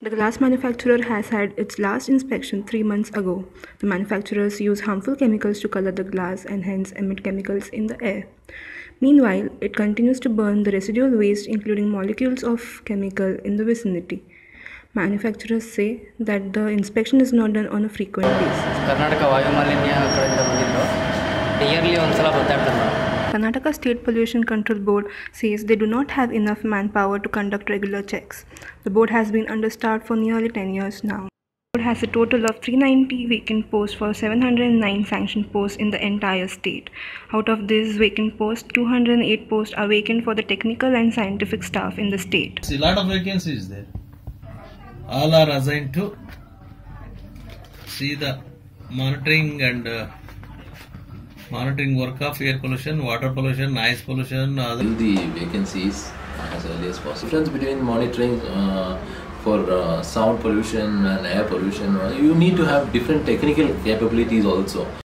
The glass manufacturer has had its last inspection three months ago. The manufacturers use harmful chemicals to color the glass and hence emit chemicals in the air. Meanwhile, it continues to burn the residual waste, including molecules of chemical, in the vicinity. Manufacturers say that the inspection is not done on a frequent basis. Karnataka ವಾಯು ಮಾಲಿನ್ಯ ಕಡೆಯಿಂದ ಬಂದಿದ್ದು yearly ಒಂದ್ಸಲ ಬರ್ತಾಯಿರ್ತಾರೆ madam Karnataka State Pollution Control Board says they do not have enough manpower to conduct regular checks. The board has been understaffed for nearly 10 years now. The board has a total of 390 vacant posts for 709 sanctioned posts in the entire state. Out of these vacant posts, 208 posts are vacant for the technical and scientific staff in the state. See, lot of vacancies there. All are assigned to see the monitoring and uh, monitoring work of air pollution, water pollution, noise pollution, other fill the vacancies as early as possible. Difference between monitoring uh, for uh, sound pollution and air pollution, uh, you need to have different technical capabilities also.